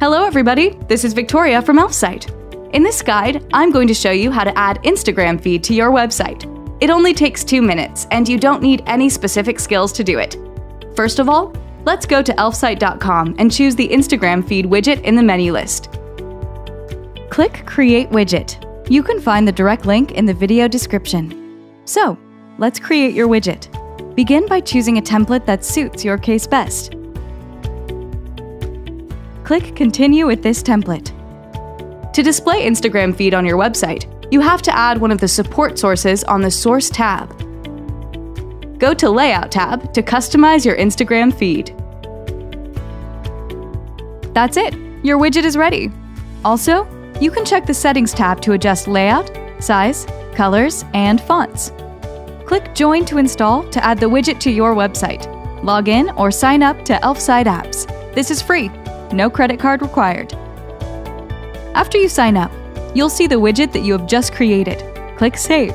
Hello everybody, this is Victoria from Elfsight. In this guide, I'm going to show you how to add Instagram feed to your website. It only takes two minutes, and you don't need any specific skills to do it. First of all, let's go to elfsight.com and choose the Instagram feed widget in the menu list. Click Create Widget. You can find the direct link in the video description. So, let's create your widget. Begin by choosing a template that suits your case best. Click Continue with this template. To display Instagram feed on your website, you have to add one of the support sources on the Source tab. Go to Layout tab to customize your Instagram feed. That's it! Your widget is ready! Also, you can check the Settings tab to adjust layout, size, colors, and fonts. Click Join to install to add the widget to your website. Log in or sign up to Elfsight Apps. This is free, no credit card required. After you sign up, you'll see the widget that you have just created. Click Save.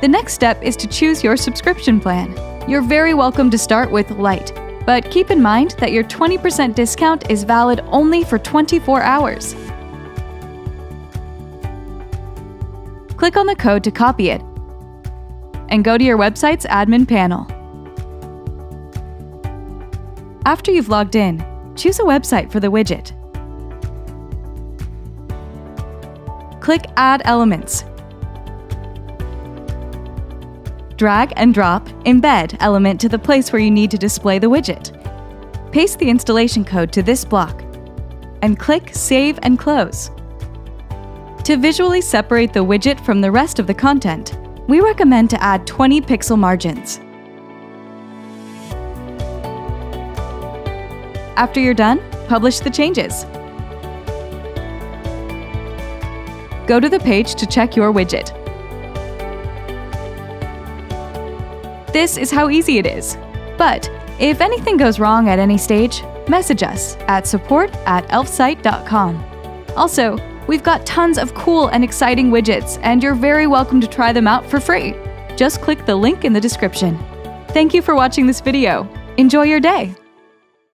The next step is to choose your subscription plan. You're very welcome to start with Lite, but keep in mind that your 20% discount is valid only for 24 hours. Click on the code to copy it and go to your website's admin panel. After you've logged in, choose a website for the widget. click Add Elements. Drag and drop Embed element to the place where you need to display the widget. Paste the installation code to this block and click Save and Close. To visually separate the widget from the rest of the content, we recommend to add 20 pixel margins. After you're done, publish the changes. go to the page to check your widget. This is how easy it is. But if anything goes wrong at any stage, message us at support at elfsight.com. Also, we've got tons of cool and exciting widgets, and you're very welcome to try them out for free. Just click the link in the description. Thank you for watching this video. Enjoy your day!